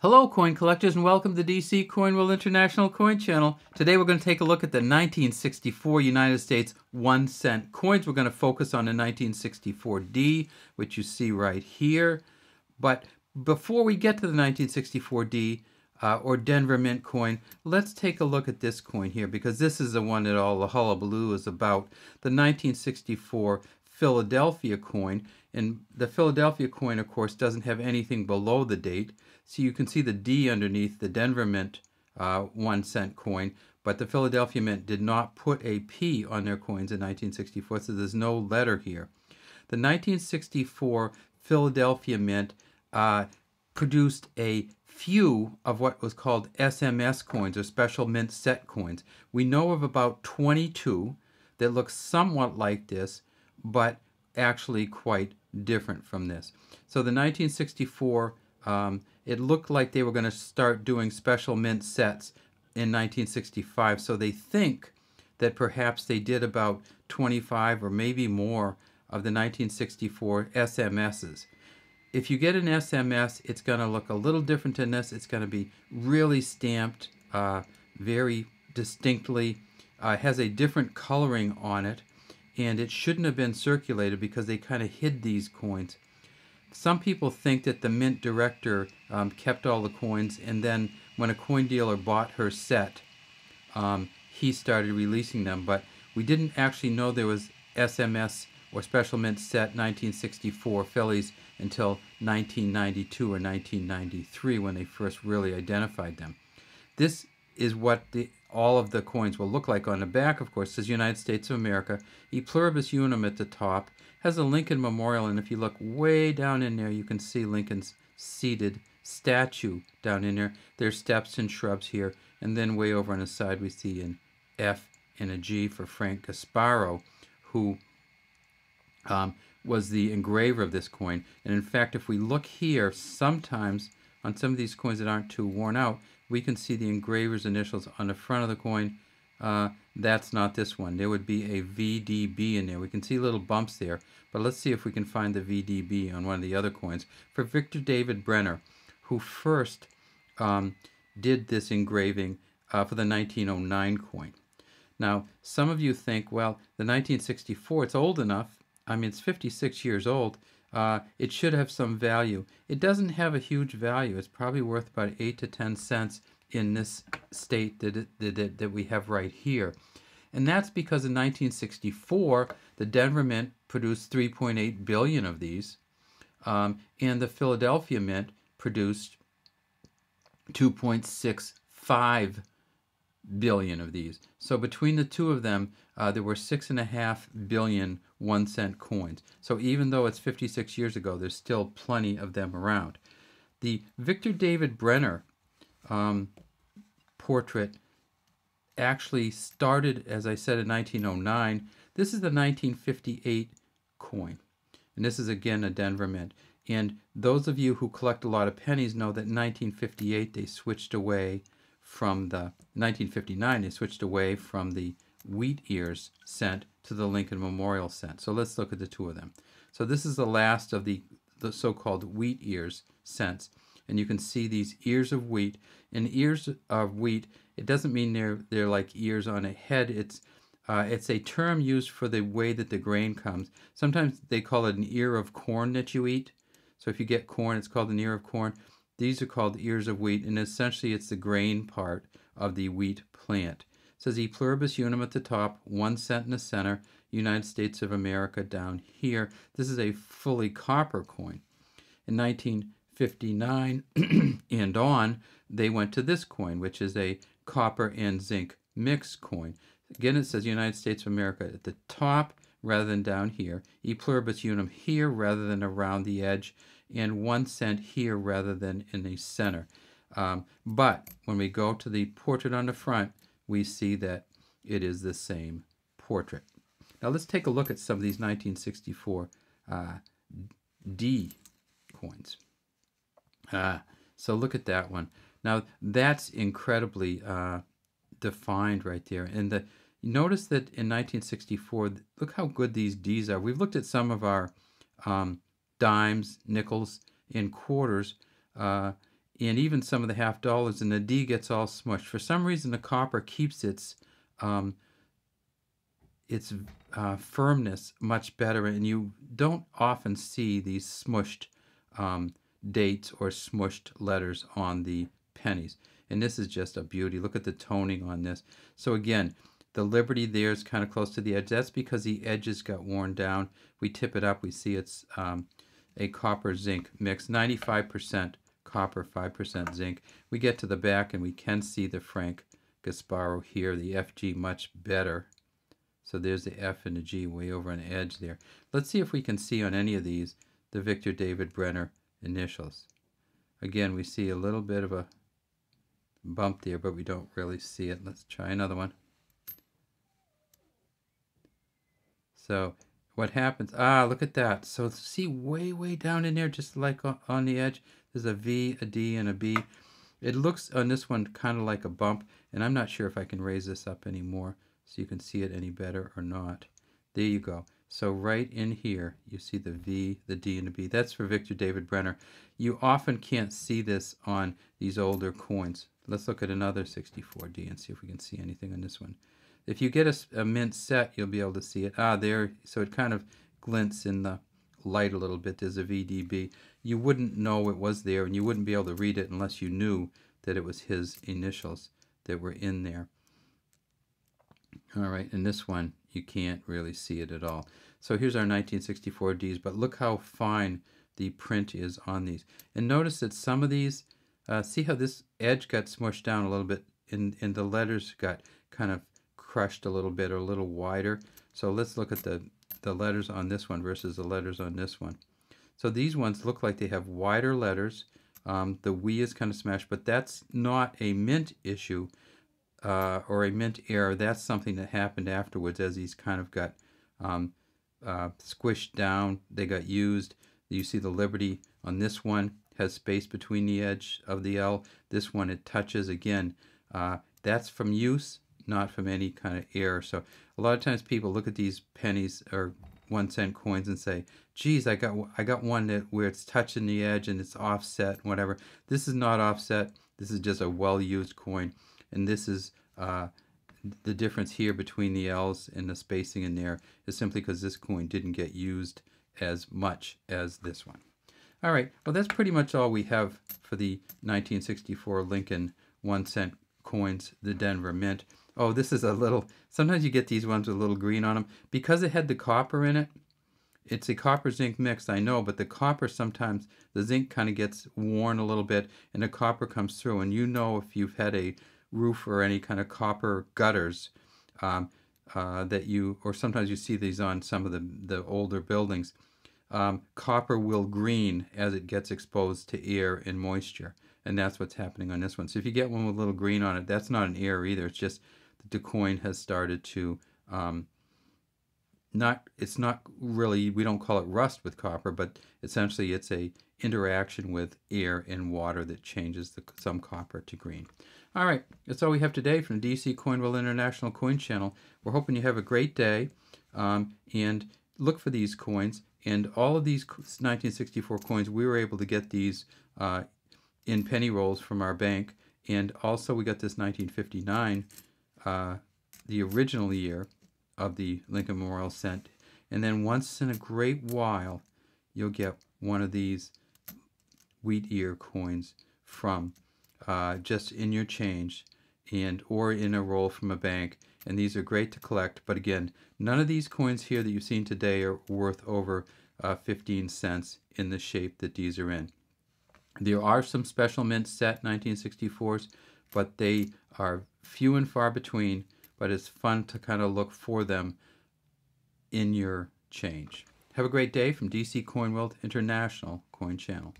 Hello, coin collectors, and welcome to DC Coin World International Coin Channel. Today we're going to take a look at the 1964 United States one cent coins. We're going to focus on the 1964D, which you see right here. But before we get to the 1964D uh, or Denver Mint coin, let's take a look at this coin here because this is the one that all the hullabaloo is about. The 1964 Philadelphia coin. And the Philadelphia coin, of course, doesn't have anything below the date. So you can see the D underneath the Denver Mint uh, one cent coin. But the Philadelphia Mint did not put a P on their coins in 1964, so there's no letter here. The 1964 Philadelphia Mint uh, produced a few of what was called SMS coins or special mint set coins. We know of about 22 that look somewhat like this, but actually quite different from this. So the 1964, um, it looked like they were going to start doing special mint sets in 1965. So they think that perhaps they did about 25 or maybe more of the 1964 SMSs. If you get an SMS, it's going to look a little different than this. It's going to be really stamped uh, very distinctly. Uh, has a different coloring on it and it shouldn't have been circulated because they kind of hid these coins. Some people think that the mint director um, kept all the coins, and then when a coin dealer bought her set, um, he started releasing them. But we didn't actually know there was SMS or special mint set 1964 Phillies until 1992 or 1993 when they first really identified them. This is what the all of the coins will look like. On the back, of course, says United States of America. E pluribus unum at the top. Has a Lincoln Memorial, and if you look way down in there, you can see Lincoln's seated statue down in there. There's steps and shrubs here, and then way over on the side we see an F and a G for Frank Gasparro, who um, was the engraver of this coin. And in fact, if we look here, sometimes on some of these coins that aren't too worn out, we can see the engraver's initials on the front of the coin. Uh, that's not this one. There would be a VDB in there. We can see little bumps there, but let's see if we can find the VDB on one of the other coins. For Victor David Brenner, who first um, did this engraving uh, for the 1909 coin. Now, some of you think, well, the 1964, it's old enough. I mean, it's 56 years old uh, it should have some value. It doesn't have a huge value. It's probably worth about 8 to 10 cents in this state that, it, that, that we have right here. And that's because in 1964, the Denver Mint produced 3.8 billion of these, um, and the Philadelphia Mint produced 2.65 billion of these. So between the two of them, uh, there were six and a half billion one cent coins. So even though it's 56 years ago, there's still plenty of them around. The Victor David Brenner um, portrait actually started, as I said, in 1909. This is the 1958 coin. And this is again a Denver Mint. And those of you who collect a lot of pennies know that 1958 they switched away from the 1959 they switched away from the wheat ears cent to the Lincoln Memorial cent. So let's look at the two of them. So this is the last of the, the so-called wheat ears cents. And you can see these ears of wheat. And ears of wheat, it doesn't mean they're they're like ears on a head. It's uh, it's a term used for the way that the grain comes. Sometimes they call it an ear of corn that you eat. So if you get corn, it's called an ear of corn. These are called ears of wheat, and essentially it's the grain part of the wheat plant. It says E pluribus unum at the top, one cent in the center, United States of America down here. This is a fully copper coin. In 1959 and on, they went to this coin, which is a copper and zinc mixed coin. Again, it says United States of America at the top rather than down here. E pluribus unum here rather than around the edge and one cent here rather than in the center. Um, but when we go to the portrait on the front, we see that it is the same portrait. Now let's take a look at some of these 1964 uh, D coins. Uh, so look at that one. Now that's incredibly uh, defined right there. And the notice that in 1964, look how good these Ds are. We've looked at some of our um, dimes, nickels, and quarters. Uh, and even some of the half dollars, and the D gets all smushed. For some reason, the copper keeps its um, its uh, firmness much better, and you don't often see these smushed um, dates or smushed letters on the pennies. And this is just a beauty. Look at the toning on this. So again, the Liberty there is kind of close to the edge. That's because the edges got worn down. We tip it up, we see it's um, a copper zinc mix, 95% copper, 5% zinc. We get to the back and we can see the Frank Gasparro here, the FG much better. So there's the F and the G way over on the edge there. Let's see if we can see on any of these the Victor David Brenner initials. Again, we see a little bit of a bump there, but we don't really see it. Let's try another one. So what happens? Ah, look at that. So see way, way down in there, just like on the edge, there's a V, a D, and a B. It looks on this one kind of like a bump, and I'm not sure if I can raise this up anymore so you can see it any better or not. There you go. So right in here, you see the V, the D, and the B. That's for Victor David Brenner. You often can't see this on these older coins. Let's look at another 64D and see if we can see anything on this one. If you get a, a, mint set, you'll be able to see it. Ah, there, so it kind of glints in the light a little bit. There's a VDB. You wouldn't know it was there, and you wouldn't be able to read it unless you knew that it was his initials that were in there. All right, and this one, you can't really see it at all. So here's our 1964 Ds, but look how fine the print is on these. And notice that some of these, uh, see how this edge got smushed down a little bit and, and the letters got kind of crushed a little bit or a little wider. So let's look at the, the letters on this one versus the letters on this one. So these ones look like they have wider letters. Um, the we is kind of smashed, but that's not a mint issue uh, or a mint error. That's something that happened afterwards as these kind of got um, uh, squished down. They got used. You see the Liberty on this one has space between the edge of the L. This one it touches again. Uh, that's from use, not from any kind of error. So a lot of times people look at these pennies or one cent coins and say, "Geez, I got I got one that where it's touching the edge and it's offset, whatever." This is not offset. This is just a well-used coin, and this is uh, the difference here between the L's and the spacing in there is simply because this coin didn't get used as much as this one. All right, well that's pretty much all we have for the 1964 Lincoln one cent coins, the Denver Mint. Oh, this is a little, sometimes you get these ones with a little green on them. Because it had the copper in it, it's a copper zinc mix, I know, but the copper sometimes, the zinc kind of gets worn a little bit and the copper comes through. And you know if you've had a roof or any kind of copper gutters um, uh, that you, or sometimes you see these on some of the, the older buildings, um, copper will green as it gets exposed to air and moisture. And that's what's happening on this one. So if you get one with a little green on it, that's not an error either. It's just that the coin has started to um, not, it's not really, we don't call it rust with copper, but essentially it's a interaction with air and water that changes the, some copper to green. All right, that's all we have today from DC Coin World International Coin Channel. We're hoping you have a great day um, and look for these coins. And all of these 1964 coins, we were able to get these uh, in penny rolls from our bank. And also we got this 1959, uh, the original year of the Lincoln Memorial cent. And then once in a great while, you'll get one of these wheat ear coins from uh, just in your change and or in a roll from a bank. And these are great to collect. But again none of these coins here that you've seen today are worth over uh, 15 cents in the shape that these are in. There are some special mint set 1964s but they are few and far between but it's fun to kind of look for them in your change. Have a great day from dc coin world international coin channel